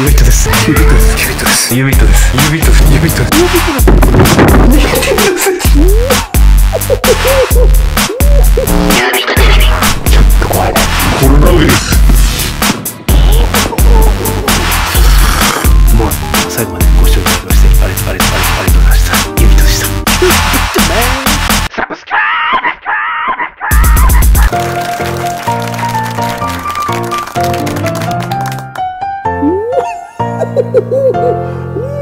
ユビットです。ユビットです。ユビットです。ユビットです。ユビットです。ユビットです。ユビットです。Ooh.